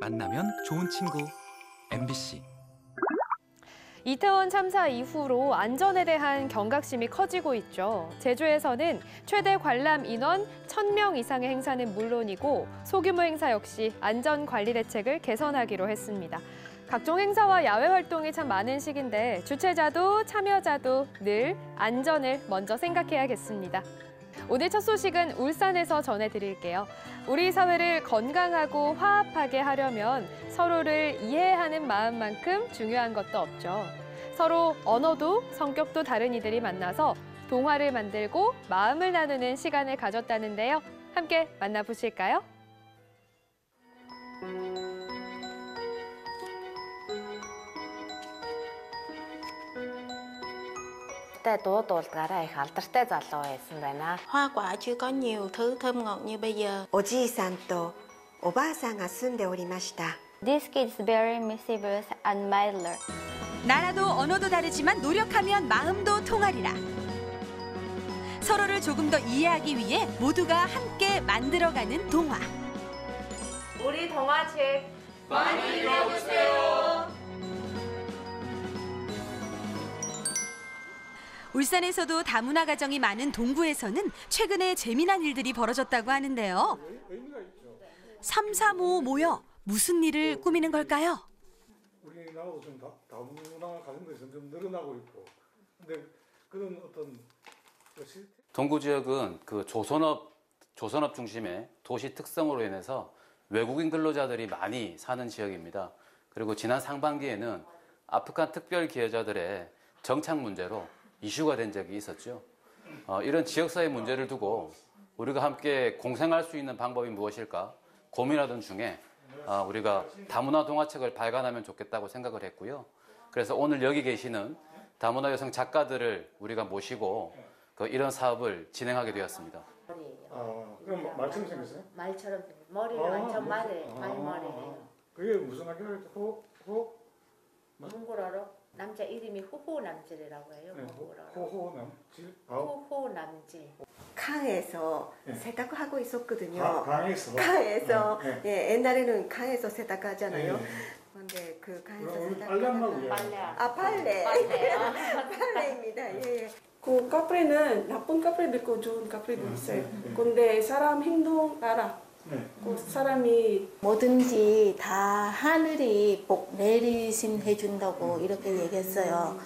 만나면 좋은 친구 MBC 이태원 참사 이후로 안전에 대한 경각심이 커지고 있죠. 제주에서는 최대 관람 인원 1,000명 이상의 행사는 물론이고 소규모 행사 역시 안전 관리 대책을 개선하기로 했습니다. 각종 행사와 야외 활동이 참 많은 시기인데 주최자도 참여자도 늘 안전을 먼저 생각해야겠습니다. 오늘 첫 소식은 울산에서 전해드릴게요. 우리 사회를 건강하고 화합하게 하려면 서로를 이해하는 마음만큼 중요한 것도 없죠. 서로 언어도 성격도 다른 이들이 만나서 동화를 만들고 마음을 나누는 시간을 가졌다는데요. 함께 만나보실까요? Тэ дуу дуулдгаараа их алдартай залуу байсан байна. Hoa quả chưa có nhiều thứ thơm ngọt như bây giờ. おじいさんとおばあさんが住んでおりました This kid is very mischievous and milder. 나라도 언어도 다르지만 노력하면 마음도 통하리라. 서로를 조금 더 이해하기 위해 모두가 함께 만들어가는 동화. 우리 동화책 울산에서도 다문화 가정이 많은 동구에서는 최근에 재미난 일들이 벌어졌다고 하는데요. 삼삼오오 모여 무슨 일을 꾸미는 걸까요? 우리나라도 좀 다, 다문화 가정들이 점점 늘어나고 있고 근데 그런 어떤 그 실- 동구 지역은 그 조선업 조선업 중심의 도시 특성으로 인해서 외국인 근로자들이 많이 사는 지역입니다. 그리고 지난 상반기에는 아프간 특별 기여자들의 정착 문제로 이슈가 된 적이 있었죠. 어, 이런 지역사회 문제를 두고 우리가 함께 공생할 수 있는 방법이 무엇일까 고민하던 중에 아, 우리가 다문화 동화책을 발간하면 좋겠다고 생각을 했고요. 그래서 오늘 여기 계시는 다문화 여성 작가들을 우리가 모시고 그 이런 사업을 진행하게 되었습니다. 아 그럼 말처럼 생겼어요? 말처럼 머리를 아, 완전 말 아, 말머리예요. 그게 무슨 학교를 호호 몽골어로 남자 이름이 호호 남질이라고 해요. 네, 몽골어로. 호호 남질 아 호호 남질. 강에서 네. 세탁하고 있었거든요 가- 강에서 강에서 네, 네. 예, 옛날에는 강에서 세탁하잖아요 네, 네. 근데 그 강에서 세탁하다가 빨간막이에요. 빨래. 아 빨래. 빨래입니다 예, 예. 그 카프레는 나쁜 카프레도 있고 좋은 카프레도 있어요. 근데 사람 행동 따라 네. 그 사람이 뭐든지 다 하늘이 복 내리신 해준다고 이렇게 얘기했어요.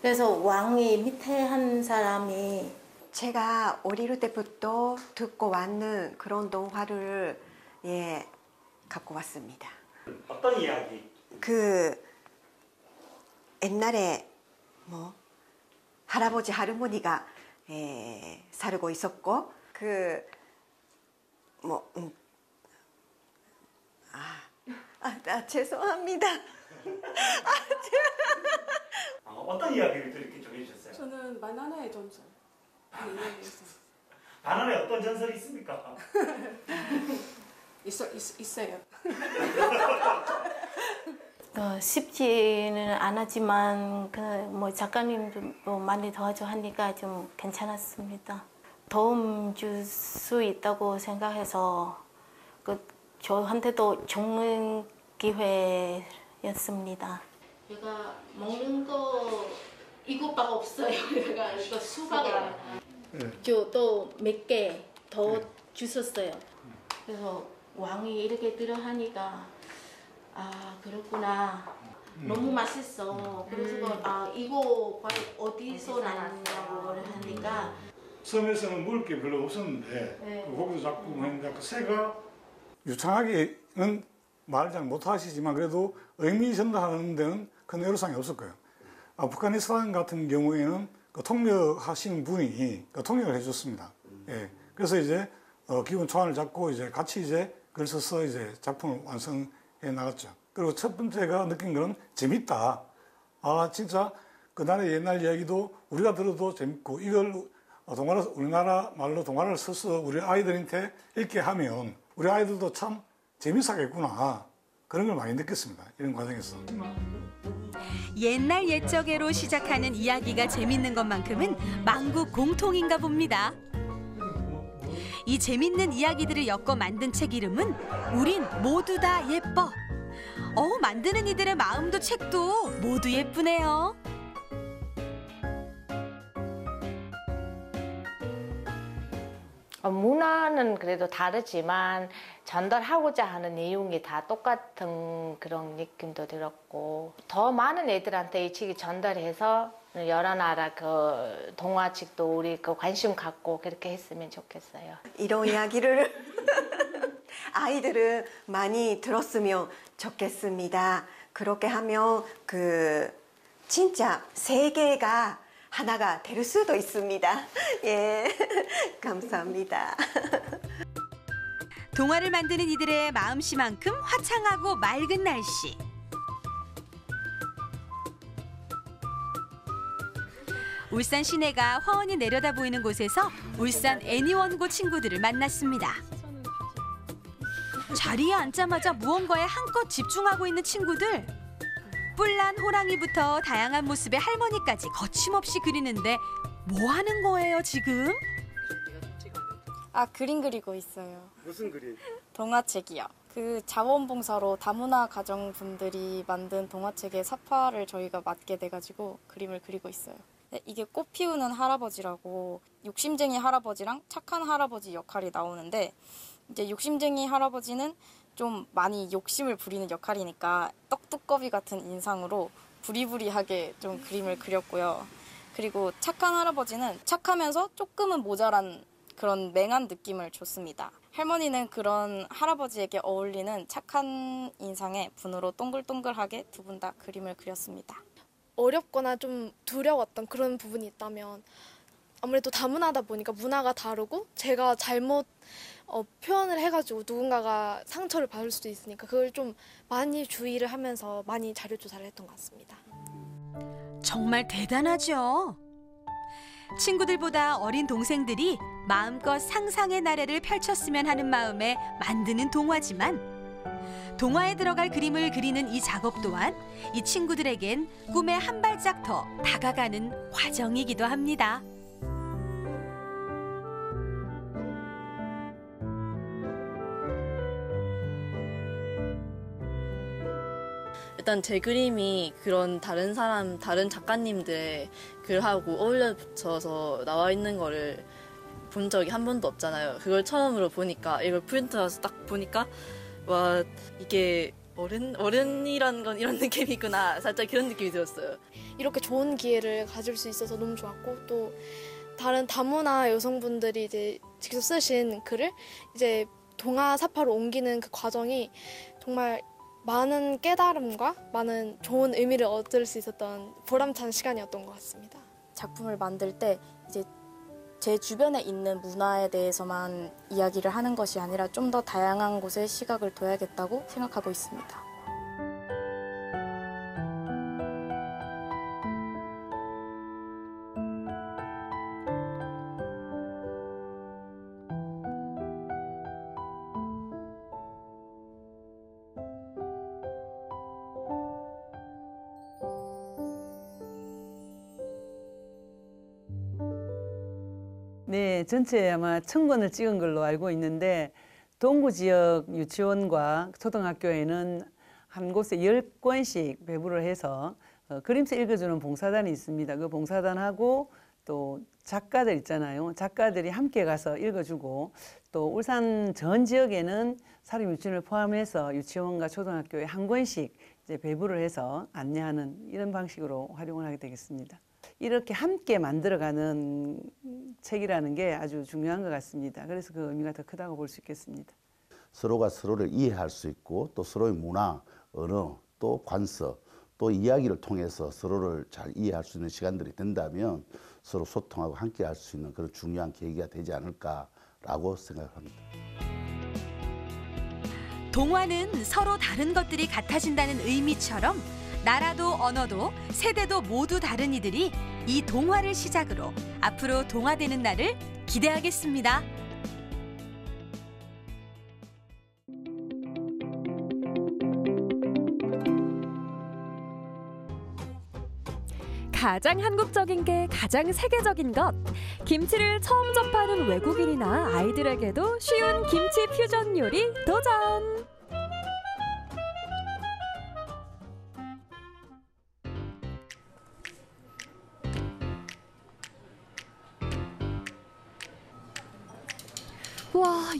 그래서 왕이 밑에 한 사람이 제가 어릴 때부터 듣고 왔는 그런 동화를 예 갖고 왔습니다 어떤 이야기? 그 옛날에 뭐 할아버지 할머니가 에, 살고 있었고 그 뭐 음, 아, 아, 아 죄송합니다. 아, 어떤 이야기를 또 이렇게 정해주셨어요? 저는 바나나의 전설. 바나나에 어떤 전설이 있습니까? 있어 있, 있어요. 어, 쉽지는 않았지만 그 뭐 작가님도 뭐 많이 도와줘 하니까 좀 괜찮았습니다. 도움 줄 수 있다고 생각해서 그 저한테도 좋은 기회였습니다. 제가 먹는 거 이것밖에 없어요. 제가 이거 수박에 저또 몇 개더 주셨어요. 그래서 왕이 이렇게 들어 하니까 아 그렇구나. 너무 맛있어. 그래서 아 이거 과연 어디서 났냐고 하니까 섬에서는 먹을 게 별로 없었는데 네. 그 거기서 자꾸 뭐 했는데 그 새가 유창하게는 말을 잘 못하시지만 그래도 의미 전달하는 데는 큰 애로사항이 없을 거예요. 아프가니스탄 같은 경우에는 그 통역하시는 분이 그 통역을 해줬습니다. 예. 그래서 이제 어, 기본 초안을 잡고 이제 같이 이제 글 써서 이제 작품을 완성해 나갔죠. 그리고 첫 번째가 느낀 거는 재밌다. 아 진짜 그날의 옛날 이야기도 우리가 들어도 재밌고 이걸 어, 동화를 우리나라 말로 동화를 써서 우리 아이들한테 읽게 하면 우리 아이들도 참 재밌어하겠구나 그런 걸 많이 느꼈습니다. 이런 과정에서. 옛날 옛적에로 시작하는 이야기가 재밌는 것만큼은 만국 공통인가 봅니다. 이 재밌는 이야기들을 엮어 만든 책 이름은 우린 모두 다 예뻐. 어 만드는 이들의 마음도 책도 모두 예쁘네요. 문화는 그래도 다르지만 전달하고자 하는 내용이 다 똑같은 그런 느낌도 들었고 더 많은 애들한테 이 책이 전달해서 여러 나라 그 동화책도 우리 그 관심 갖고 그렇게 했으면 좋겠어요. 이런 이야기를 아이들은 많이 들었으면 좋겠습니다. 그렇게 하면 그 진짜 세계가 하나가 될 수도 있습니다. 예, 감사합니다. 동화를 만드는 이들의 마음씨만큼 화창하고 맑은 날씨. 울산 시내가 화원이 내려다 보이는 곳에서 울산 애니원고 친구들을 만났습니다. 자리에 앉자마자 무언가에 한껏 집중하고 있는 친구들. 뿔난 호랑이부터 다양한 모습의 할머니까지 거침없이 그리는데 뭐 하는 거예요, 지금? 아 그림 그리고 있어요. 무슨 그림? 동화책이요. 그 자원봉사로 다문화 가정분들이 만든 동화책의 사파를 저희가 맡게 돼가지고 그림을 그리고 있어요. 네, 이게 꽃 피우는 할아버지라고 욕심쟁이 할아버지랑 착한 할아버지 역할이 나오는데 이제 욕심쟁이 할아버지는 좀 많이 욕심을 부리는 역할이니까 떡두꺼비 같은 인상으로 부리부리하게 좀 그림을 그렸고요. 그리고 착한 할아버지는 착하면서 조금은 모자란 그런 맹한 느낌을 줬습니다. 할머니는 그런 할아버지에게 어울리는 착한 인상의 분으로 동글동글하게 두 분 다 그림을 그렸습니다. 어렵거나 좀 두려웠던 그런 부분이 있다면 아무래도 다문화다 보니까 문화가 다르고 제가 잘못 어, 표현을 해가지고 누군가가 상처를 받을 수도 있으니까 그걸 좀 많이 주의를 하면서 많이 자료 조사를 했던 것 같습니다. 정말 대단하죠. 친구들보다 어린 동생들이 마음껏 상상의 나래를 펼쳤으면 하는 마음에 만드는 동화지만 동화에 들어갈 그림을 그리는 이 작업 또한 이 친구들에겐 꿈에 한 발짝 더 다가가는 과정이기도 합니다. 일단 제 그림이 그런 다른 사람, 다른 작가님들의 글하고 어울려 붙여서 나와 있는 거를 본 적이 한 번도 없잖아요. 그걸 처음으로 보니까 이걸 프린트해서 딱 보니까 와 이게 어른 어른이란 건 이런 느낌이구나 살짝 그런 느낌이 들었어요. 이렇게 좋은 기회를 가질 수 있어서 너무 좋았고 또 다른 다문화 여성분들이 이제 직접 쓰신 글을 이제 동화 사파로 옮기는 그 과정이 정말 많은 깨달음과 많은 좋은 의미를 얻을 수 있었던 보람찬 시간이었던 것 같습니다. 작품을 만들 때 이제 제 주변에 있는 문화에 대해서만 이야기를 하는 것이 아니라 좀 더 다양한 곳에 시각을 둬야겠다고 생각하고 있습니다. 네, 전체 아마 천 권을 찍은 걸로 알고 있는데 동구 지역 유치원과 초등학교에는 한 곳에 열 권씩 배부를 해서 어, 그림책 읽어주는 봉사단이 있습니다. 그 봉사단하고 또 작가들 있잖아요. 작가들이 함께 가서 읽어주고 또 울산 전 지역에는 사립 유치원을 포함해서 유치원과 초등학교에 한 권씩 이제 배부를 해서 안내하는 이런 방식으로 활용을 하게 되겠습니다. 이렇게 함께 만들어가는 책이라는 게 아주 중요한 것 같습니다. 그래서 그 의미가 더 크다고 볼 수 있겠습니다. 서로가 서로를 이해할 수 있고 또 서로의 문화, 언어, 또 관서, 또 이야기를 통해서 서로를 잘 이해할 수 있는 시간들이 된다면 서로 소통하고 함께 할 수 있는 그런 중요한 계기가 되지 않을까라고 생각합니다. 동화는 서로 다른 것들이 같아진다는 의미처럼 나라도 언어도 세대도 모두 다른 이들이 이 동화를 시작으로 앞으로 동화되는 날을 기대하겠습니다. 가장 한국적인 게 가장 세계적인 것. 김치를 처음 접하는 외국인이나 아이들에게도 쉬운 김치 퓨전 요리 도전!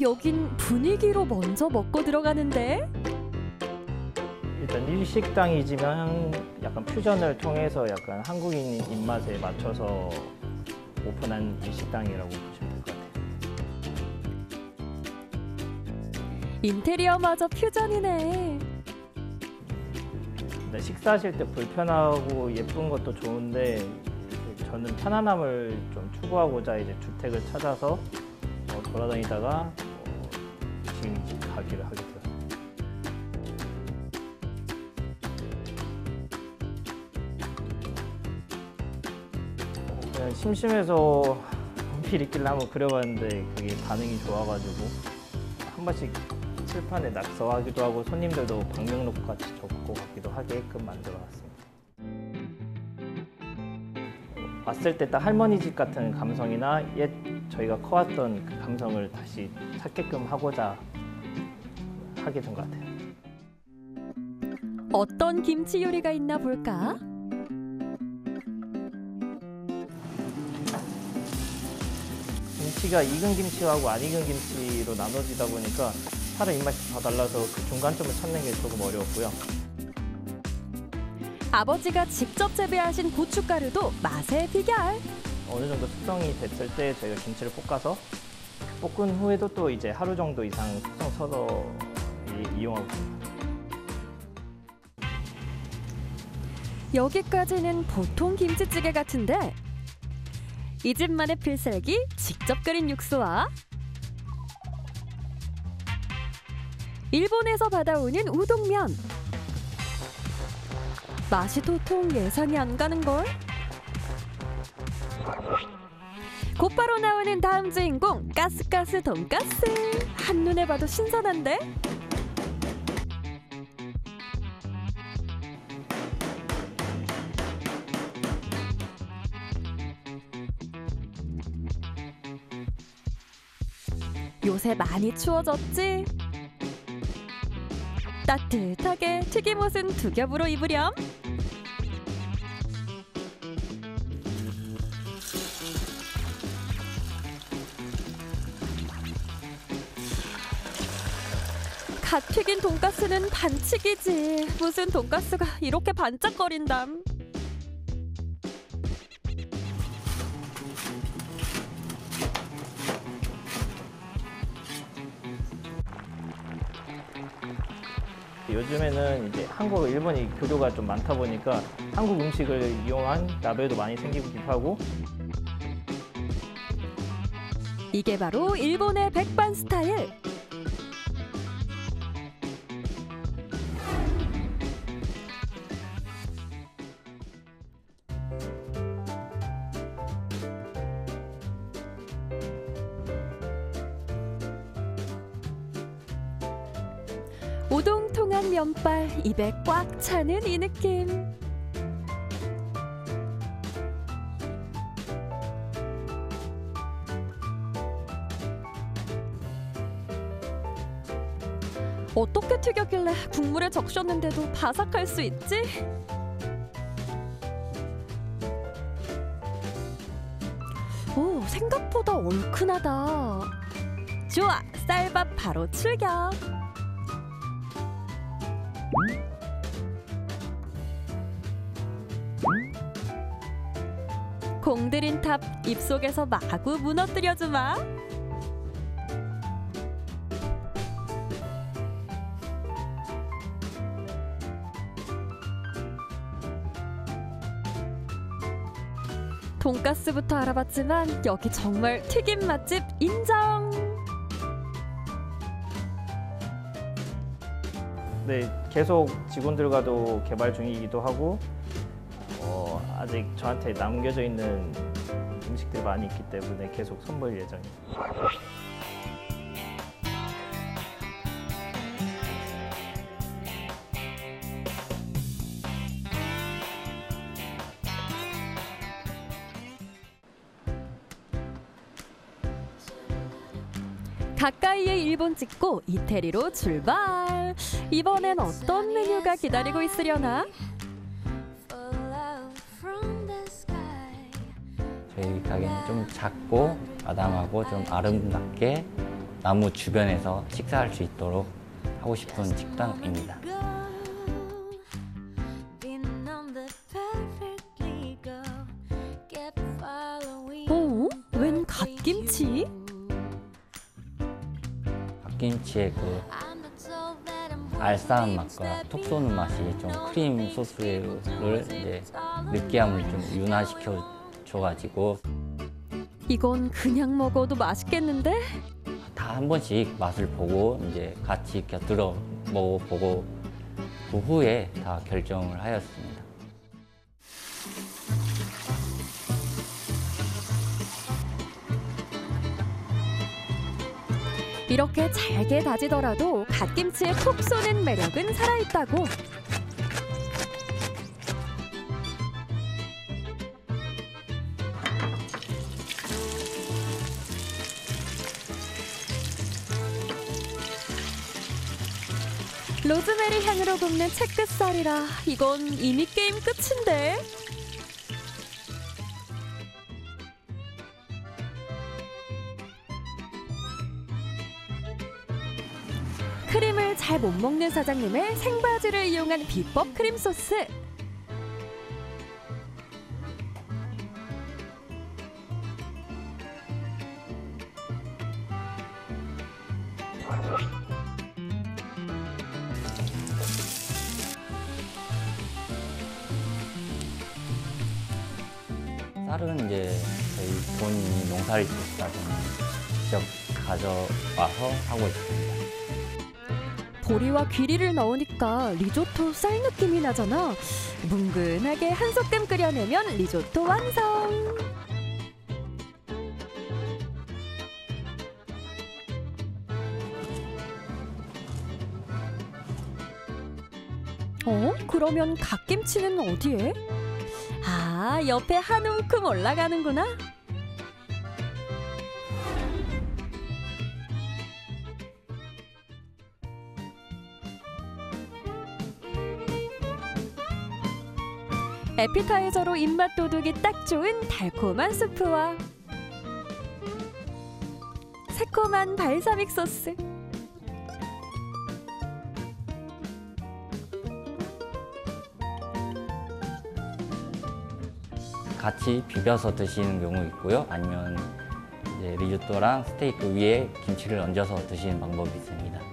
여긴 분위기로 먼저 먹고 들어가는데? 일단 일식당이지만 약간 퓨전을 통해서 약간 한국인 입맛에 맞춰서 오픈한 일식당이라고 보시면 될 것 같아요. 인테리어마저 퓨전이네. 근데 식사하실 때 불편하고 예쁜 것도 좋은데 저는 편안함을 좀 추구하고자 이제 주택을 찾아서 어, 돌아다니다가 이집 가기를 하게 되었어요. 어, 그냥 심심해서 연필 있길래 한번 그려봤는데 그게 반응이 좋아가지고 한 번씩 칠판에 낙서하기도 하고 손님들도 방명록 같이 적고 가기도 하게끔 만들어놨습니다. 왔을 때 딱 할머니 집 같은 감성이나 옛 저희가 커왔던 그 감성을 다시 찾게끔 하고자 하게 된 것 같아요. 어떤 김치 요리가 있나 볼까? 김치가 익은 김치하고 안 익은 김치로 나눠지다 보니까 사람 입맛이 다 달라서 그 중간점을 찾는 게 조금 어려웠고요. 아버지가 직접 재배하신 고춧가루도 맛의 비결. 어느 정도 숙성이 됐을 때 저희가 김치를 볶아서 볶은 후에도 또 이제 하루 정도 이상 숙성 서서 이- 이용하고 있습니다. 여기까지는 보통 김치찌개 같은데 이 집만의 필살기 직접 끓인 육수와 일본에서 받아오는 우동면. 맛이 도통 예상이 안 가는걸. 곧바로 나오는 다음 주인공 가스가스 돈가스. 한눈에 봐도 신선한데 요새 많이 추워졌지? 따뜻하게 튀김옷은 두 겹으로 입으렴. 갓 튀긴 돈가스는 반칙이지. 무슨 돈가스가 이렇게 반짝거린담. 요즘에는 이제 한국과 일본이 교류가 좀 많다 보니까 한국 음식을 이용한 라벨도 많이 생기기도 하고 이게 바로 일본의 백반 스타일. 입에 꽉 차는 이 느낌. 어떻게 튀겼길래 국물에 적셨는데도 바삭할 수 있지? 오, 생각보다 얼큰하다. 좋아, 쌀밥 바로 출격. 공들인 탑 입속에서 마구 무너뜨려 주마. 돈가스부터 알아봤지만 여기 정말 튀김 맛집 인정. 네, 계속 직원들과도 개발 중이기도 하고 어, 아직 저한테 남겨져 있는 음식들이 많이 있기 때문에 계속 선보일 예정입니다. 가까이에 일본 찍고 이태리로 출발. 이번엔 어떤 메뉴가 기다리고 있으려나? 저희 가게는 좀 작고 아담하고 좀 아름답게 나무 주변에서 식사할 수 있도록 하고 싶은 식당입니다. 어? 웬 갓김치? 갓김치의 그 알싸한 맛과 톡 쏘는 맛이 좀 크림 소스를 이제 느끼함을 좀 윤화시켜 줘가지고 이건 그냥 먹어도 맛있겠는데? 다 한 번씩 맛을 보고 이제 같이 곁들여 먹어보고 그 후에 다 결정을 하였습니다. 이렇게 잘게 다지더라도 갓김치의 톡 쏘는 매력은 살아있다고. 로즈메리 향으로 굽는 채끝살이라 이건 이미 게임 끝인데. 크림을 잘 못 먹는 사장님의 생바지를 이용한 비법 크림 소스. 보니 직접 가져와서 하고 있습니다. 보리와 귀리를 넣으니까 리조또 쌀 느낌이 나잖아. 뭉근하게 한 소끔 끓여내면 리조또 완성. 어? 그러면 갓김치는 어디에? 아, 옆에 한 움큼 올라가는구나. 에피타이저로 입맛 도둑이 딱 좋은 달콤한 수프와 새콤한 발사믹 소스. 같이 비벼서 드시는 경우 있고요. 아니면 이제 리조또랑 스테이크 위에 김치를 얹어서 드시는 방법이 있습니다.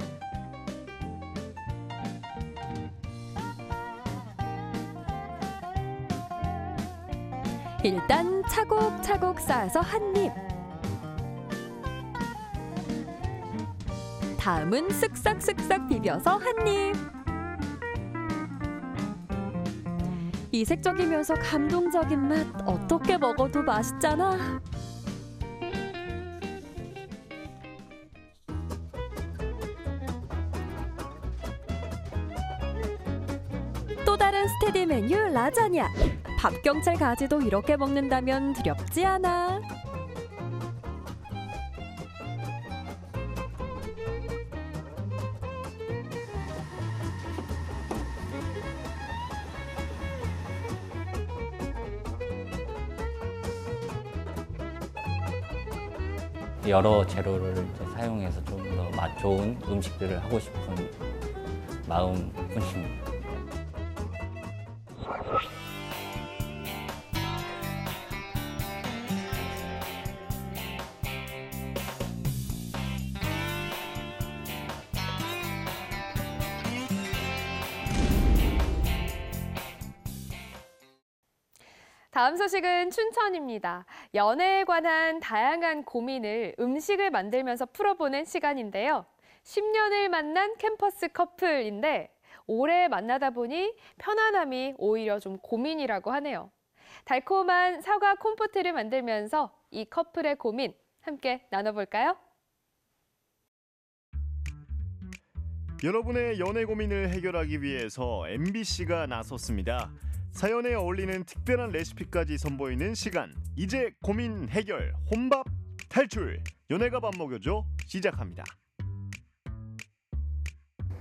일단 차곡차곡 쌓아서 한 입. 다음은 쓱싹쓱싹 비벼서 한 입. 이색적이면서 감동적인 맛 어떻게 먹어도 맛있잖아. 또 다른 스테디 메뉴 라자냐. 밥경찰 가지도 이렇게 먹는다면 두렵지 않아. 여러 재료를 사용해서 좀 더 맛 좋은 음식들을 하고 싶은 마음 뿐입니다. 다음 소식은 춘천입니다. 연애에 관한 다양한 고민을 음식을 만들면서 풀어보는 시간인데요. 10년을 만난 캠퍼스 커플인데 오래 만나다 보니 편안함이 오히려 좀 고민이라고 하네요. 달콤한 사과 콤포트를 만들면서 이 커플의 고민 함께 나눠볼까요? 여러분의 연애 고민을 해결하기 위해서 MBC가 나섰습니다. 사연에 어울리는 특별한 레시피까지 선보이는 시간. 이제 고민 해결 혼밥 탈출. 연애가 밥 먹여줘 시작합니다.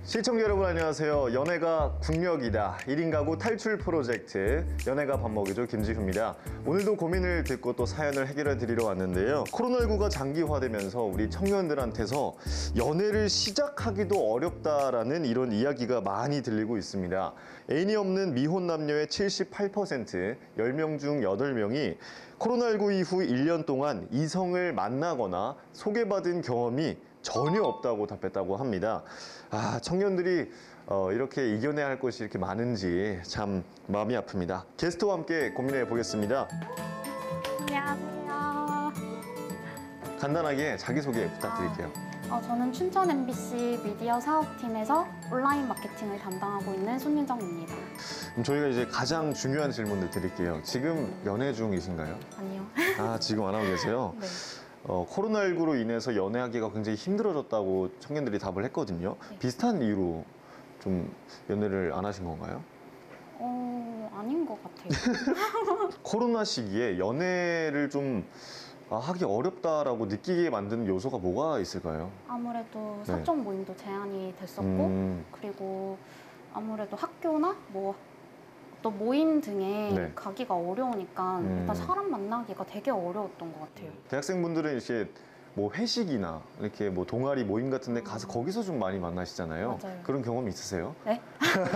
시청자 여러분 안녕하세요. 연애가 국력이다. 1인 가구 탈출 프로젝트 연애가 밥 먹이죠 김지훈입니다. 오늘도 고민을 듣고 또 사연을 해결해 드리러 왔는데요. 코로나19가 장기화되면서 우리 청년들한테서 연애를 시작하기도 어렵다라는 이런 이야기가 많이 들리고 있습니다. 애인이 없는 미혼 남녀의 78% 10명 중 8명이 코로나19 이후 1년 동안 이성을 만나거나 소개받은 경험이 전혀 없다고 답했다고 합니다. 아, 청년들이 어, 이렇게 이겨내야 할 것이 이렇게 많은지 참 마음이 아픕니다. 게스트와 함께 고민해 보겠습니다. 안녕하세요. 간단하게 자기소개 부탁드릴게요. 어, 저는 춘천 MBC 미디어 사업팀에서 온라인 마케팅을 담당하고 있는 손윤정입니다. 그럼 저희가 이제 가장 중요한 질문을 드릴게요. 지금 연애 중이신가요? 아니요. 아, 지금 안 하고 계세요? 네. 어, 코로나19로 인해서 연애하기가 굉장히 힘들어졌다고 청년들이 답을 했거든요. 비슷한 이유로 좀 연애를 안 하신 건가요? 어, 아닌 것 같아요. 코로나 시기에 연애를 좀 아, 하기 어렵다라고 느끼게 만드는 요소가 뭐가 있을까요? 아무래도 네. 사적 모임도 제한이 됐었고, 음. 그리고 아무래도 학교나 뭐 또 모임 등에 네. 가기가 어려우니까 음. 일단 사람 만나기가 되게 어려웠던 것 같아요. 대학생분들은 이렇게 뭐 회식이나 이렇게 뭐 동아리 모임 같은 데 가서 거기서 좀 많이 만나시잖아요. 음. 맞아요. 그런 경험 있으세요? 네?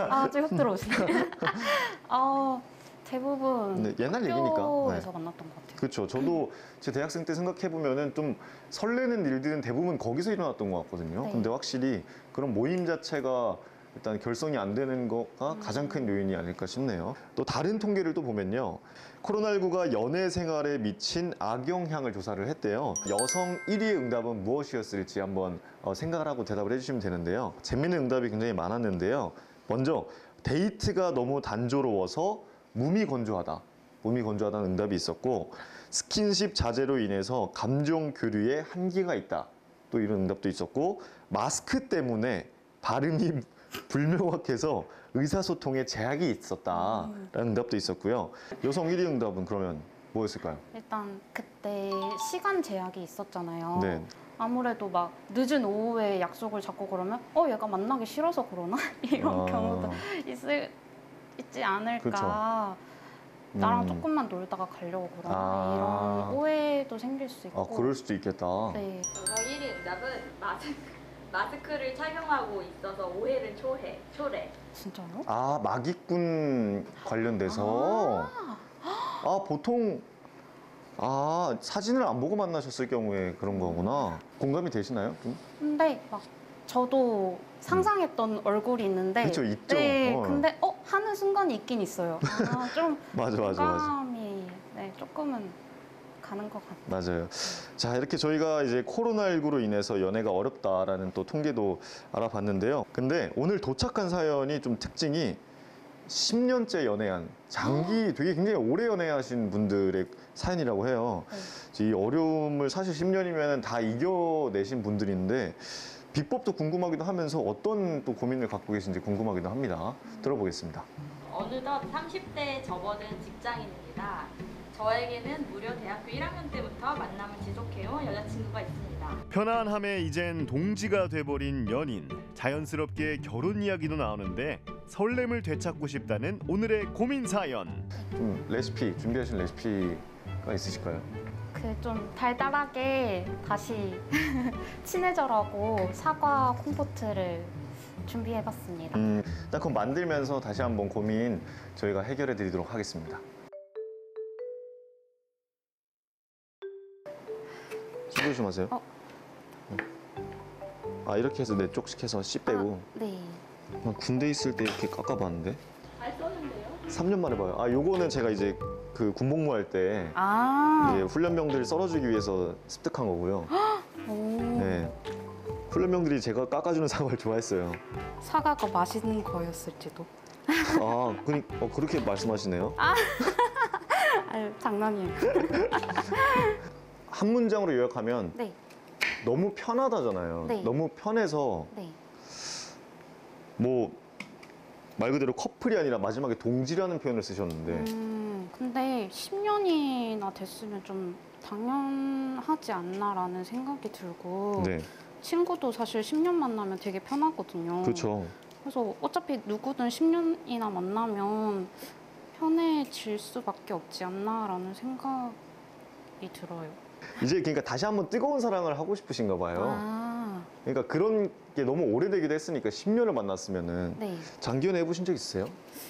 아, 쭉 들어오시네. 아, 대부분 네, 옛날 얘기니까. 학교에서 네. 만났던 것 같아요. 그렇죠. 저도 제 대학생 때 생각해 보면은 좀 설레는 일들은 대부분 거기서 일어났던 것 같거든요. 네. 근데 확실히 그런 모임 자체가 일단 결성이 안 되는 거가 가장 큰 요인이 아닐까 싶네요. 또 다른 통계를 또 보면요. 코로나19가 연애 생활에 미친 악영향을 조사를 했대요. 여성 1위의 응답은 무엇이었을지 한번 어, 생각을 하고 대답을 해주시면 되는데요. 재밌는 응답이 굉장히 많았는데요. 먼저 데이트가 너무 단조로워서 몸이 건조하다. 몸이 건조하다는 응답이 있었고 스킨십 자제로 인해서 감정 교류에 한계가 있다. 또 이런 응답도 있었고 마스크 때문에 발음이 불명확해서 의사소통에 제약이 있었다라는 응답도 있었고요. 여성 1위 응답은 그러면 뭐였을까요? 일단 그때 시간 제약이 있었잖아요. 네. 아무래도 막 늦은 오후에 약속을 잡고 그러면 어 얘가 만나기 싫어서 그러나 이런 아. 경우도 있을 있지 않을까. 그쵸. 나랑 음. 조금만 놀다가 가려고 그러나 아. 이런 오해도 생길 수 있고. 아, 그럴 수도 있겠다. 네. 여성 1위 응답은 마스크, 마스크를 착용하고 있어서 오해를 초해, 초래. 진짜요? 아, 마기꾼 관련돼서 아, 보통 아, 사진을 안 보고 만나셨을 경우에 그런 거구나. 공감이 되시나요? 좀? 근데 막 저도 상상했던 얼굴이 있는데. 그쵸, 있죠. 네. 어. 근데 어 하는 순간이 있긴 있어요. 아, 좀 맞아, 맞아, 맞아. 공감이 네 조금은 가는 것 같아요. 맞아요. 자, 이렇게 저희가 이제 코로나19로 인해서 연애가 어렵다라는 또 통계도 알아봤는데요. 근데 오늘 도착한 사연이 좀 특징이 10년째 연애한 장기 되게 굉장히 오래 연애하신 분들의 사연이라고 해요. 이 어려움을 사실 10년이면 다 이겨내신 분들인데 비법도 궁금하기도 하면서 어떤 또 고민을 갖고 계신지 궁금하기도 합니다. 들어보겠습니다. 어느덧 30대에 접어든 직장인입니다. 저에게는 무려 대학교 1학년 때부터 만남을 지속해온 여자친구가 있습니다. 편안함에 이젠 동지가 돼버린 연인 자연스럽게 결혼 이야기도 나오는데 설렘을 되찾고 싶다는 오늘의 고민 사연 좀 레시피 준비하신 레시피가 있으실까요? 그 좀 달달하게 다시 친해져라고 사과 콤포트를 준비해봤습니다. 음, 일단 그럼 만들면서 다시 한번 고민 저희가 해결해 드리도록 하겠습니다 조심하세요 어. 아 이렇게 해서 네 쪽씩 해서 씨 빼고 네. 난 군대 있을 때 이렇게 깎아봤는데 잘 썼는데요? 3년 만에 봐요. 아, 요거는 제가 이제 그 군복무 할때 아. 이제 훈련병들 썰어주기 위해서 습득한 거고요. 오. 네. 훈련병들이 제가 깎아주는 사과를 좋아했어요. 사과가 맛있는 거였을지도. 아, 그, 어, 그렇게 말씀하시네요. 아, 아유, 장난이에요. 한 문장으로 요약하면 네. 너무 편하다잖아요. 네. 너무 편해서 네. 뭐 말 그대로 커플이 아니라 마지막에 동지라는 표현을 쓰셨는데 음, 근데 10년이나 됐으면 좀 당연하지 않나라는 생각이 들고 네. 친구도 사실 10년 만나면 되게 편하거든요. 그렇죠. 그래서 어차피 누구든 10년이나 만나면 편해질 수밖에 없지 않나라는 생각이 들어요. 이제 그러니까 다시 한번 뜨거운 사랑을 하고 싶으신가 봐요. 아, 그러니까 그런 게 너무 오래되기도 했으니까 10년을 만났으면은 네. 장기연애 해보신 적 있으세요?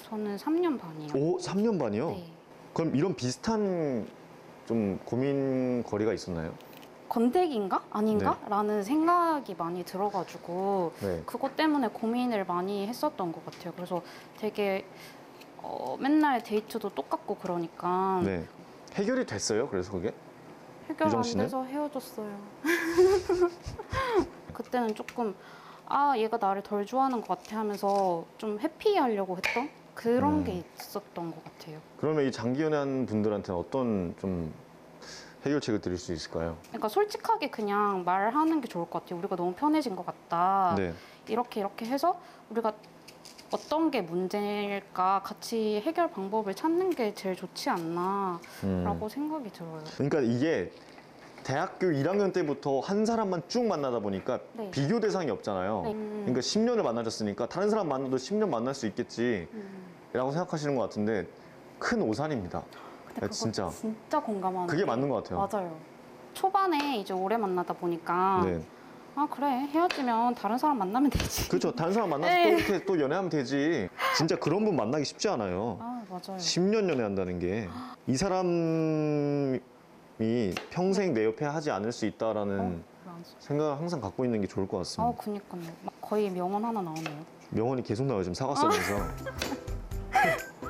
저는 3년 반이요. 오, 3년 반이요? 네. 그럼 이런 비슷한 좀 고민거리가 있었나요? 건대기인가? 아닌가? 라는 생각이 많이 들어가지고 네. 그것 때문에 고민을 많이 했었던 것 같아요. 그래서 되게 어, 맨날 데이트도 똑같고 그러니까 네. 해결이 됐어요? 그래서 그게? 해결 안 씨는? 돼서 헤어졌어요. 그때는 조금 아 얘가 나를 덜 좋아하는 것 같아 하면서 좀 해피하려고 했던 그런 음. 게 있었던 것 같아요. 그러면 이 장기 연애한 분들한테는 어떤 좀 해결책을 드릴 수 있을까요? 그러니까 솔직하게 그냥 말하는 게 좋을 것 같아요. 우리가 너무 편해진 것 같다. 네. 이렇게 이렇게 해서 우리가 어떤 게 문제일까 같이 해결 방법을 찾는 게 제일 좋지 않나라고 음. 생각이 들어요. 그러니까 이게 대학교 1학년 때부터 한 사람만 쭉 만나다 보니까 네. 비교 대상이 없잖아요. 네. 그러니까 10년을 만나셨으니까 다른 사람 만나도 10년 만날 수 있겠지 음. 라고 생각하시는 것 같은데 큰 오산입니다. 근데 그거 진짜. 진짜 공감하는 그게 게 맞는 것 같아요. 맞아요. 초반에 이제 오래 만나다 보니까 네. 아 그래 헤어지면 다른 사람 만나면 되지. 그렇죠. 다른 사람 만나서 또 네. 이렇게 또 연애하면 되지. 진짜 그런 분 만나기 쉽지 않아요. 아 맞아요. 10년 연애한다는 게 이 사람이 평생 내 옆에 하지 않을 수 있다라는 맞아. 생각을 항상 갖고 있는 게 좋을 것아 같습니다. 그니까요. 막 거의 명언 하나 나오네요. 명언이 계속 나와요. 지금 사과 써면서.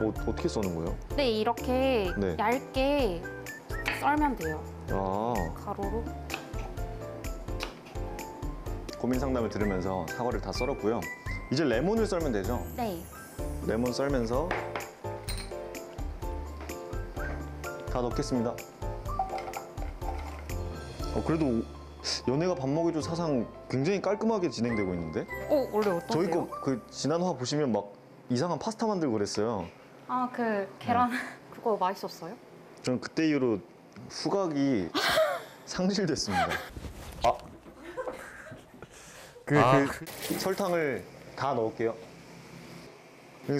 어, 어떻게 써는 거예요? 네 이렇게 네. 얇게 썰면 돼요. 아, 가로로. 고민 상담을 들으면서 사과를 다 썰었고요. 이제 레몬을 썰면 되죠? 네. 레몬 썰면서 다 넣겠습니다. 어, 그래도 연애가 밥 먹이죠 사상 굉장히 깔끔하게 진행되고 있는데? 어 원래 어떤데요? 저희 거 그 지난 화 보시면 막 이상한 파스타 만들고 그랬어요. 아 그 계란 그거 맛있었어요? 저는 그때 이후로 후각이 상실됐습니다. 아, 그, 아, 그, 설탕을 다 넣을게요.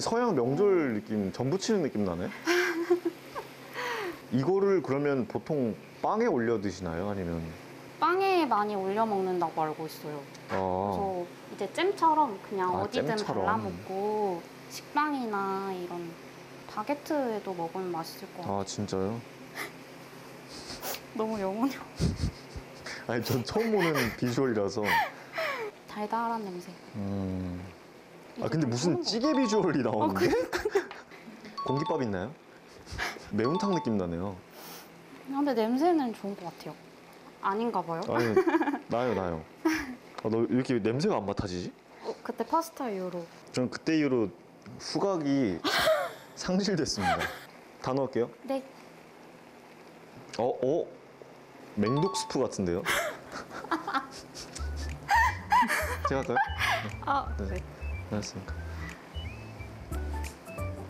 서양 명절 느낌, 전 부 치는 느낌 나네. 이거를 그러면 보통 빵에 올려 드시나요? 아니면 빵에 많이 올려 먹는다고 알고 있어요. 어, 그래서 이제 잼처럼 그냥 아, 어디든 잼처럼. 발라 먹고 식빵이나 이런 바게트에도 먹으면 맛있을 것 같아요. 아 진짜요? 너무 영혼이 아니 전 처음 보는 비주얼이라서. 달달한 냄새. 음. 아 근데 무슨 찌개 비주얼이 나오는데? 공깃밥 있나요? 매운탕 느낌 나네요. 근데 냄새는 좋은 것 같아요. 아닌가 봐요. 아니 나요 나요. 아, 너 이렇게 냄새가 안 맡아지지? 어, 그때 파스타 이후로 저는 그때 이후로 후각이 상실됐습니다. 다 넣을게요. 네. 어, 어? 맹독 스프 같은데요? 제가 할까요? 아, 네. 알았습니다.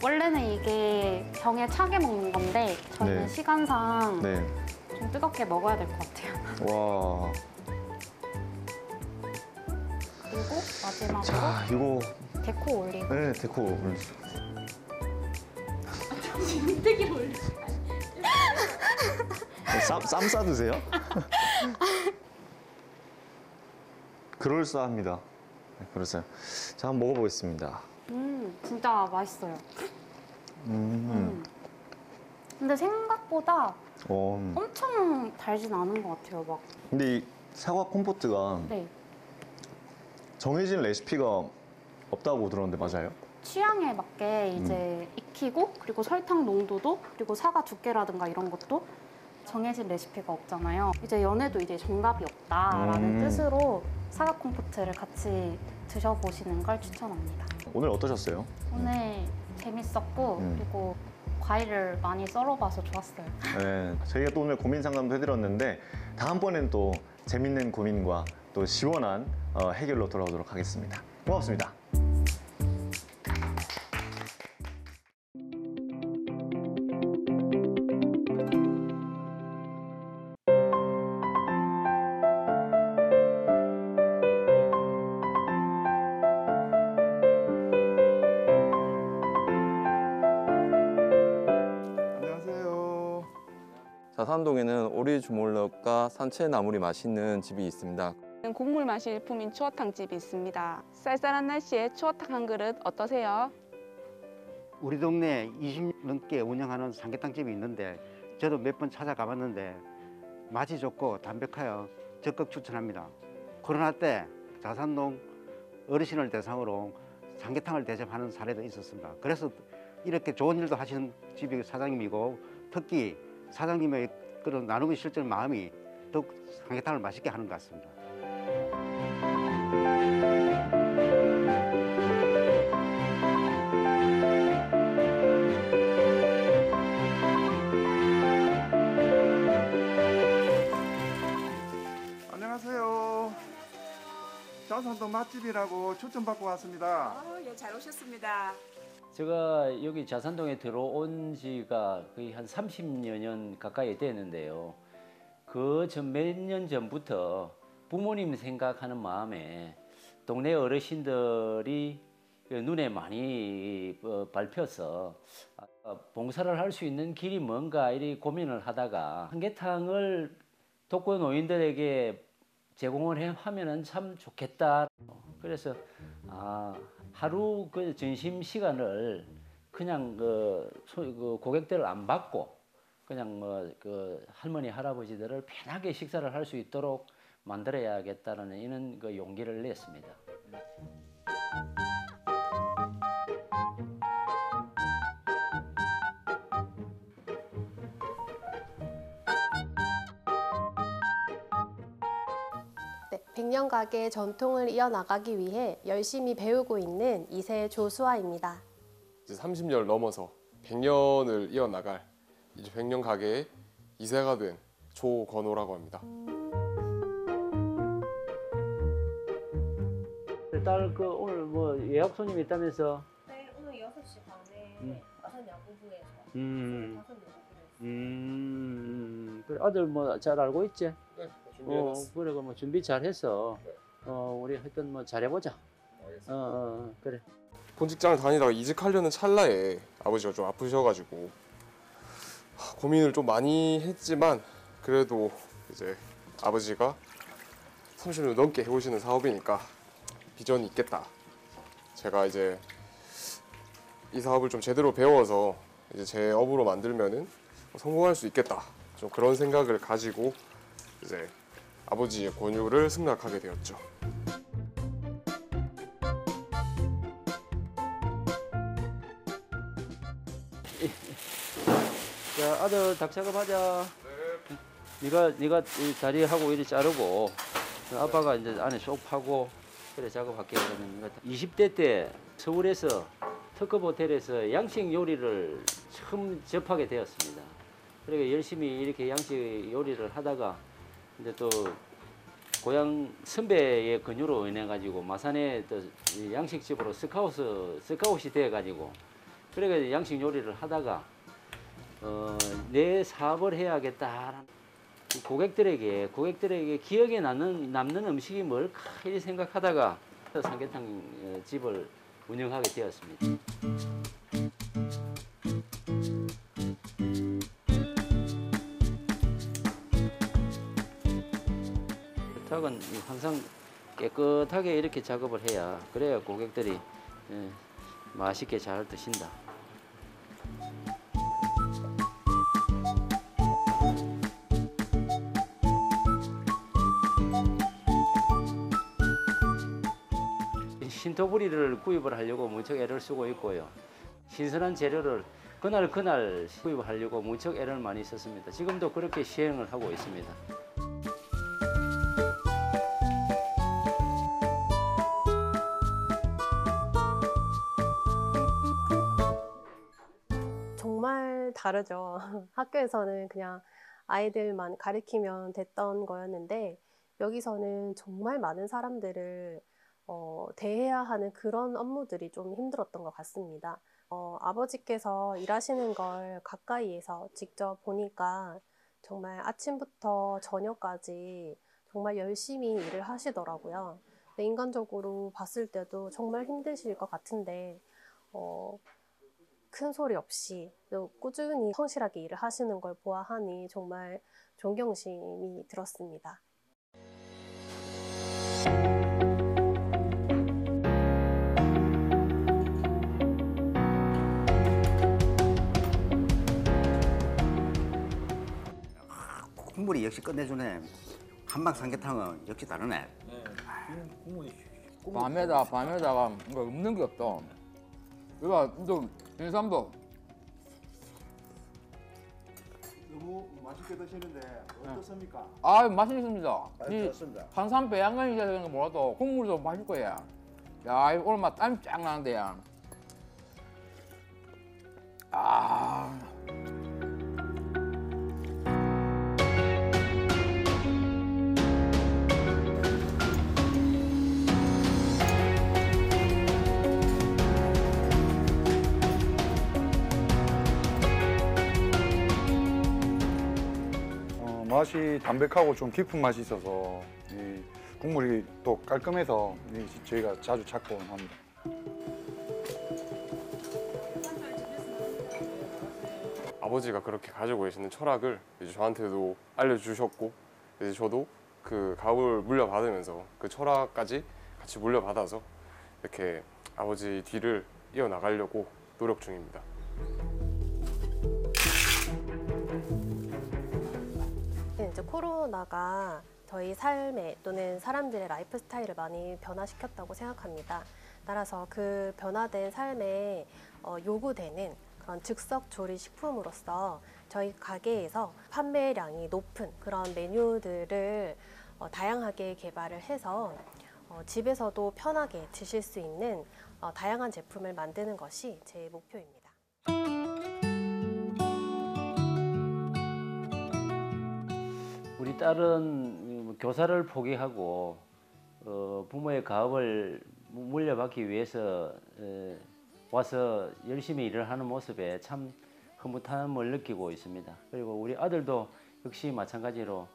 원래는 이게 병에 차게 먹는 건데 저는 네. 시간상 네. 좀 뜨겁게 먹어야 될 것 같아요. 와. 그리고 마지막으로 자, 이거. 데코 올리고 네, 데코 올려주세요. 진드기를 올려. 쌈, 쌈 싸드세요? 그럴싸합니다. 네, 그럴싸요. 자, 한번 먹어보겠습니다. 음 진짜 맛있어요. 음. 근데 생각보다 어. 엄청 달진 않은 것 같아요. 막 근데 이 사과 콤포트가 네. 정해진 레시피가 없다고 들었는데 맞아요? 취향에 맞게 이제 익히고 그리고 설탕 농도도 그리고 사과 두께라든가 이런 것도 정해진 레시피가 없잖아요. 이제 연애도 이제 정답이 없다라는 음. 뜻으로 사과 콤포트를 같이 드셔보시는 걸 추천합니다. 오늘 어떠셨어요? 오늘 재밌었고 음. 그리고 과일을 많이 썰어봐서 좋았어요. 네, 저희가 또 오늘 고민 상담도 해드렸는데 다음번엔 또 재밌는 고민과 또 시원한 어, 해결로 돌아오도록 하겠습니다. 고맙습니다. 산채나물이 맛있는 집이 있습니다. 국물 맛이 일품인 추어탕 집이 있습니다. 쌀쌀한 날씨에 추어탕 한 그릇 어떠세요? 우리 동네에 20 넘게 운영하는 삼계탕 집이 있는데 저도 몇 번 찾아가 봤는데 맛이 좋고 담백하여 적극 추천합니다. 코로나 때 자산동 어르신을 대상으로 삼계탕을 대접하는 사례도 있었습니다. 그래서 이렇게 좋은 일도 하시는 집이 사장님이고 특히 사장님의 그런 나눔의 실전 마음이 더욱 삼계탕을 맛있게 하는 것 같습니다. 안녕하세요. 자산동 맛집이라고 초청받고 왔습니다. 어, 예, 잘 오셨습니다. 제가 여기 자산동에 들어온 지가 거의 한 30여 년 가까이 되는데요. 그 전 몇 년 전부터 부모님 생각하는 마음에 동네 어르신들이 눈에 많이 어, 밟혀서 아, 봉사를 할 수 있는 길이 뭔가 이리 고민을 하다가 한계탕을 독거 노인들에게 제공을 해 하면은 참 좋겠다. 그래서 아 하루 그 점심 시간을 그냥 그, 소, 그 고객들을 안 받고 그냥 뭐 그 할머니 할아버지들을 편하게 식사를 할 수 있도록 만들어야겠다는 이런 그 용기를 냈습니다. 네, 100년 가게의 전통을 이어나가기 위해 열심히 배우고 있는 이세 조수아입니다. 이제 30년 넘어서 100년을 이어나갈 이제 100년 가게의 이세가 된 조건호라고 합니다. 딸그 오늘 뭐 예약 손님 있다면서? 네, 오늘 6시 반에 음. 마산 야구부에서 음. 음. 그래 아들 뭐 잘 알고 있지? 네, 어 준비해놨어. 그래 그뭐 준비 잘했어. 어 우리 하여튼 뭐 잘해보자. 어, 어 그래. 본 직장을 다니다가 이직하려는 찰나에 아버지가 좀 아프셔가지고 하, 고민을 좀 많이 했지만 그래도 이제 아버지가 30년 넘게 해오시는 사업이니까 비전이 있겠다. 제가 이제 이 사업을 좀 제대로 배워서 이제 제 업으로 만들면은 성공할 수 있겠다. 좀 그런 생각을 가지고 이제 아버지의 권유를 승낙하게 되었죠. 아들 닭 작업하자. 네가 네가 이 다리 하고 이리 자르고 아빠가 이제 안에 쏙 파고 그래 작업할게 그러면 20대 때 서울에서 특급 호텔에서 양식 요리를 처음 접하게 되었습니다. 그러니까 열심히 이렇게 양식 요리를 하다가 이제 또 고향 선배의 권유로 인해 가지고 마산에 또이 양식집으로 스카우트 스카웃이 돼 가지고 그래가 양식 요리를 하다가 어, 내 사업을 해야겠다. 고객들에게 고객들에게 기억에 남는 남는 음식이 뭘까 이 생각하다가 삼계탕 어, 집을 운영하게 되었습니다. 닭은 항상 깨끗하게 이렇게 작업을 해야 그래야 고객들이 예, 맛있게 잘 드신다. 신토부리를 구입을 하려고 무척 애를 쓰고 있고요. 신선한 재료를 그날 그날 구입을 하려고 무척 애를 많이 썼습니다. 지금도 그렇게 시행을 하고 있습니다. 정말 다르죠. 학교에서는 그냥 아이들만 가리키면 됐던 거였는데 여기서는 정말 많은 사람들을 어, 대해야 하는 그런 업무들이 좀 힘들었던 것 같습니다. 어, 아버지께서 일하시는 걸 가까이에서 직접 보니까 정말 아침부터 저녁까지 정말 열심히 일을 하시더라고요. 인간적으로 봤을 때도 정말 힘드실 것 같은데 어, 큰 소리 없이 또 꾸준히 성실하게 일을 하시는 걸 보아하니 정말 존경심이 들었습니다. 국물이 역시 끝내주네. 한방 삼계탕은 역시 다르네. 밤에다 밤에다가 뭐 없는 게 없다. 이거 또 인삼도 너무 맛있게 드시는데 어떻습니까? 아 맛있습니다. 아, 이 좋습니다. 탄산 배양간이 되는 거 몰라도 국물도 맛있을 거야. 야 이거 오늘 맛 땀이 쫙 나는데 야. 아. 맛이 담백하고 좀 깊은 맛이 있어서 이 국물이 또 깔끔해서 이 저희가 자주 찾곤 합니다. 아버지가 그렇게 가지고 계시는 철학을 이제 저한테도 알려주셨고 이제 저도 그 가업을 물려받으면서 그 철학까지 같이 물려받아서 이렇게 아버지 뒤를 이어나가려고 노력 중입니다. 이제 코로나가 저희 삶에 또는 사람들의 라이프 스타일을 많이 변화시켰다고 생각합니다. 따라서 그 변화된 삶에 어, 요구되는 그런 즉석 조리 식품으로서 저희 가게에서 판매량이 높은 그런 메뉴들을 어, 다양하게 개발을 해서 어, 집에서도 편하게 드실 수 있는 어, 다양한 제품을 만드는 것이 제 목표입니다. 우리 딸은 교사를 포기하고 어, 부모의 가업을 물려받기 위해서 에, 와서 열심히 일을 하는 모습에 참 흐뭇함을 느끼고 있습니다. 그리고 우리 아들도 역시 마찬가지로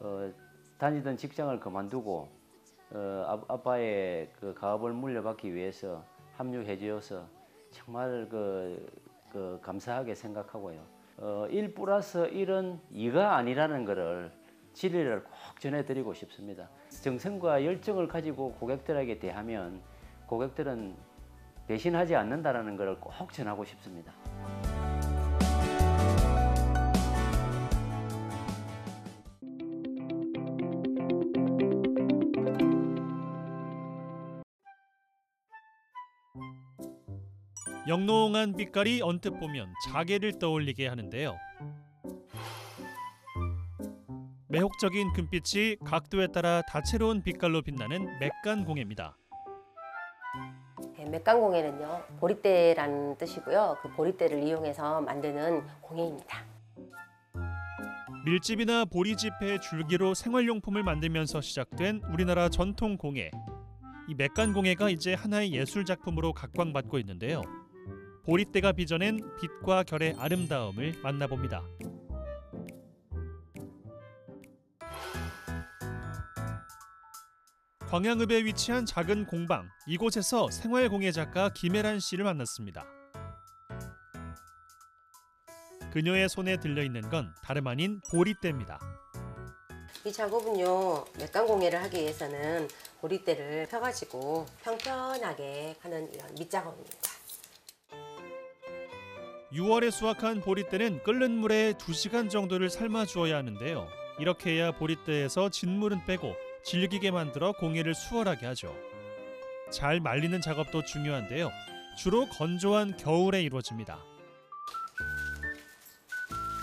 어, 다니던 직장을 그만두고 어, 아, 아빠의 그 가업을 물려받기 위해서 합류해 주어서 정말 그, 그 감사하게 생각하고요. 어, 1 플러스 1은 2가 아니라는 것을 진리를 꼭 전해드리고 싶습니다. 정성과 열정을 가지고 고객들에게 대하면 고객들은 배신하지 않는다는 것을 꼭 전하고 싶습니다. 영롱한 빛깔이 언뜻 보면 자개를 떠올리게 하는데요. 매혹적인 금빛이 각도에 따라 다채로운 빛깔로 빛나는 맥간공예입니다. 네, 맥간공예는요 보리대라는 뜻이고요. 그 보리대를 이용해서 만드는 공예입니다. 밀집이나 보리지폐 줄기로 생활용품을 만들면서 시작된 우리나라 전통 공예. 이 맥간공예가 이제 하나의 예술 작품으로 각광받고 있는데요. 보리대가 빚어낸 빛과 결의 아름다움을 만나봅니다. 광양읍에 위치한 작은 공방 이곳에서 생활공예 작가 김혜란 씨를 만났습니다. 그녀의 손에 들려 있는 건 다름 아닌 보리대입니다. 이 작업은요 맥간공예를 하기 위해서는 보리대를 펴가지고 평평하게 하는 이런 밑작업입니다. 6월에 수확한 보리대는 끓는 물에 2시간 정도를 삶아 주어야 하는데요. 이렇게 해야 보리대에서 진물은 빼고 질기게 만들어 공예를 수월하게 하죠. 잘 말리는 작업도 중요한데요. 주로 건조한 겨울에 이루어집니다.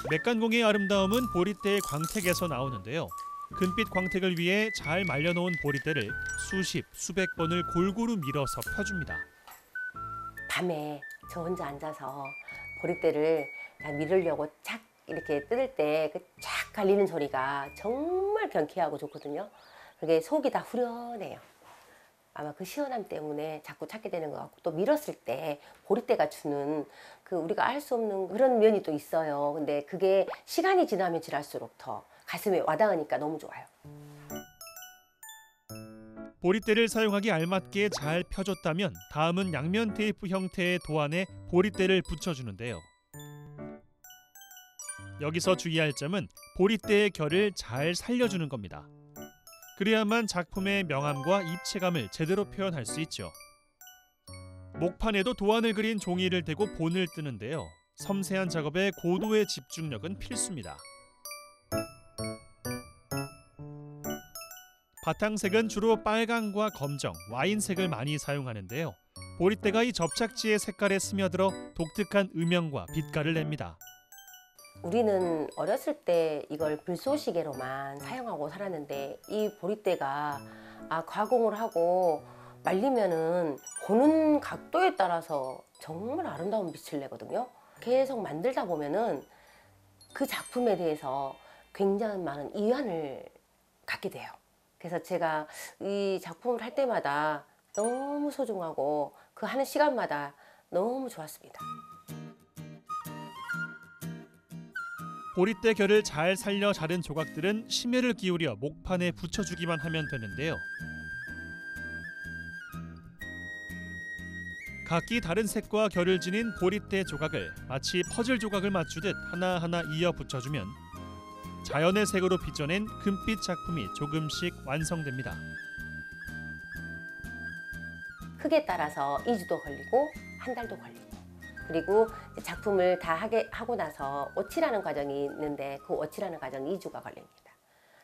맥간공예의 아름다움은 보리대의 광택에서 나오는데요. 금빛 광택을 위해 잘 말려놓은 보리대를 수십, 수백 번을 골고루 밀어서 펴줍니다. 밤에 저 혼자 앉아서 보리대를 다 밀으려고 착 이렇게 뜯을 때그쫙 갈리는 소리가 정말 경쾌하고 좋거든요. 그게 속이 다 후련해요. 아마 그 시원함 때문에 자꾸 찾게 되는 것 같고 또 밀었을 때 보리대가 주는 그 우리가 알 수 없는 그런 면이 또 있어요. 근데 그게 시간이 지나면 지날수록 더 가슴에 와닿으니까 너무 좋아요. 보리대를 사용하기 알맞게 잘 펴줬다면 다음은 양면 테이프 형태의 도안에 보리대를 붙여주는데요. 여기서 주의할 점은 보리대의 결을 잘 살려주는 겁니다. 그래야만 작품의 명암과 입체감을 제대로 표현할 수 있죠. 목판에도 도안을 그린 종이를 대고 본을 뜨는데요. 섬세한 작업에 고도의 집중력은 필수입니다. 바탕색은 주로 빨강과 검정, 와인색을 많이 사용하는데요. 보리대가 이 접착지의 색깔에 스며들어 독특한 음영과 빛깔을 냅니다. 우리는 어렸을 때 이걸 불쏘시개로만 사용하고 살았는데 이 보리대가 아, 가공을 하고 말리면은 보는 각도에 따라서 정말 아름다운 빛을 내거든요. 계속 만들다 보면은 그 작품에 대해서 굉장히 많은 이완을 갖게 돼요. 그래서 제가 이 작품을 할 때마다 너무 소중하고 그 하는 시간마다 너무 좋았습니다. 보리대 결을 잘 살려 자른 조각들은 심혈을 기울여 목판에 붙여주기만 하면 되는데요. 각기 다른 색과 결을 지닌 보리대 조각을 마치 퍼즐 조각을 맞추듯 하나하나 이어 붙여주면 자연의 색으로 빚어낸 금빛 작품이 조금씩 완성됩니다. 흙에 따라서 2주도 걸리고 한 달도 걸리고 그리고 작품을 다 하게 하고 나서 오칠하는 과정이 있는데 그 오칠하는 과정이 2주가 걸립니다.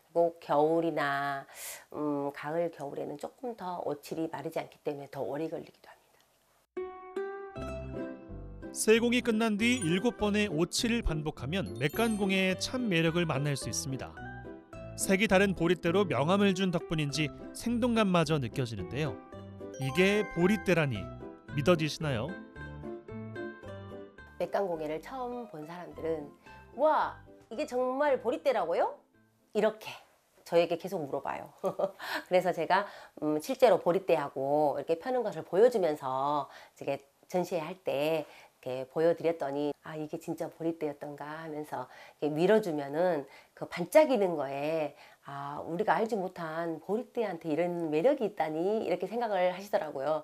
그리고 겨울이나 음, 가을 겨울에는 조금 더 오칠이 마르지 않기 때문에 더 오래 걸리기도 합니다. 세공이 끝난 뒤 일곱 번의 오칠을 반복하면 맥간공예의 참 매력을 만날 수 있습니다. 색이 다른 보리대로 명암을 준 덕분인지 생동감마저 느껴지는데요. 이게 보리대라니 믿어지시나요? 맥간공예를 처음 본 사람들은 와 이게 정말 보리대라고요? 이렇게 저에게 계속 물어봐요. 그래서 제가 음, 실제로 보리대하고 이렇게 펴는 것을 보여주면서 이게 전시회 할 때 이렇게 보여드렸더니 아 이게 진짜 보리대였던가 하면서 이렇게 밀어주면은 그 반짝이는 거에 아 우리가 알지 못한 보리대한테 이런 매력이 있다니 이렇게 생각을 하시더라고요.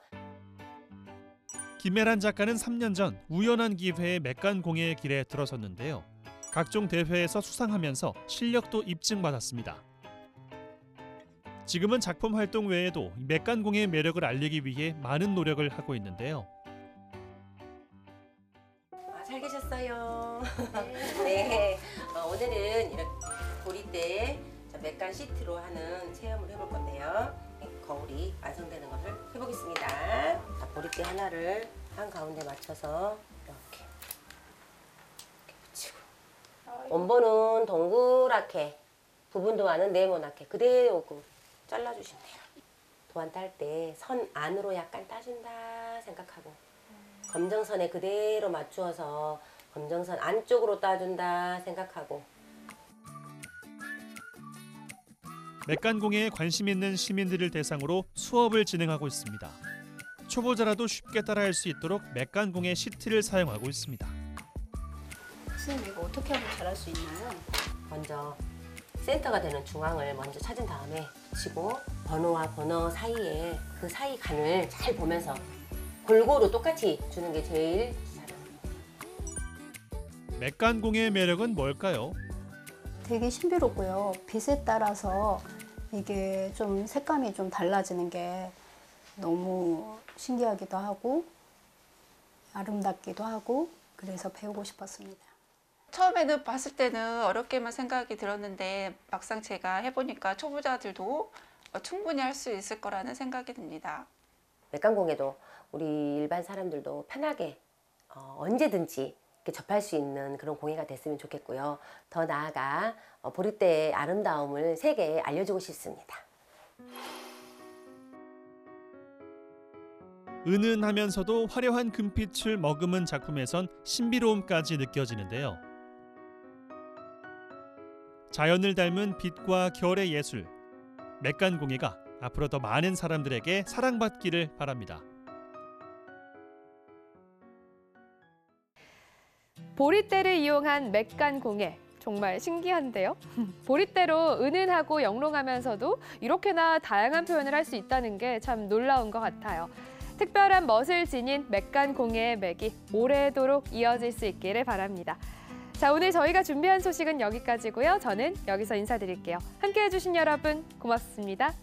김혜란 작가는 3년 전 우연한 기회에 맥간 공예의 길에 들어섰는데요. 각종 대회에서 수상하면서 실력도 입증받았습니다. 지금은 작품 활동 외에도 맥간 공예의 매력을 알리기 위해 많은 노력을 하고 있는데요. 아, 잘 계셨어요. 네. 어, 오늘은 이렇게 보리대 맥간 시트로 하는 체험을 해볼 건데요. 거울이 완성되는 것을 해보겠습니다. 자, 보리대 하나를 한 가운데 맞춰서 이렇게, 이렇게 붙이고 원본은 동그랗게 부분 도 안은 네모나게 그대로 그 잘라주시면 돼요. 도안 딸 때 선 안으로 약간 따준다 생각하고 검정선에 그대로 맞추어서 검정선 안쪽으로 따준다 생각하고 맥간공예에 관심 있는 시민들을 대상으로 수업을 진행하고 있습니다. 초보자라도 쉽게 따라할 수 있도록 맥간공예 시트를 사용하고 있습니다. 선생님 이거 어떻게 하면 잘할 수 있나요? 먼저 센터가 되는 중앙을 먼저 찾은 다음에 붙이고 번호와 번호 사이에 그 사이 간을 잘 보면서 골고루 똑같이 주는 게 제일 맥간공예의 매력은 뭘까요? 되게 신비롭고요. 빛에 따라서 이게 좀 색감이 좀 달라지는 게 너무 신기하기도 하고 아름답기도 하고 그래서 배우고 싶었습니다. 처음에는 봤을 때는 어렵게만 생각이 들었는데 막상 제가 해보니까 초보자들도 어, 충분히 할 수 있을 거라는 생각이 듭니다. 맥간공예도 우리 일반 사람들도 편하게 어, 언제든지 접할 수 있는 그런 공예가 됐으면 좋겠고요. 더 나아가 어, 보리대의 아름다움을 세계에 알려주고 싶습니다. 은은하면서도 화려한 금빛을 머금은 작품에선 신비로움까지 느껴지는데요. 자연을 닮은 빛과 결의 예술, 맥간 공예가 앞으로 더 많은 사람들에게 사랑받기를 바랍니다. 보리대를 이용한 맥간 공예. 정말 신기한데요. 보릿대로 은은하고 영롱하면서도 이렇게나 다양한 표현을 할 수 있다는 게 참 놀라운 것 같아요. 특별한 멋을 지닌 맥간 공예의 맥이 오래도록 이어질 수 있기를 바랍니다. 자, 오늘 저희가 준비한 소식은 여기까지고요. 저는 여기서 인사드릴게요. 함께해 주신 여러분 고맙습니다.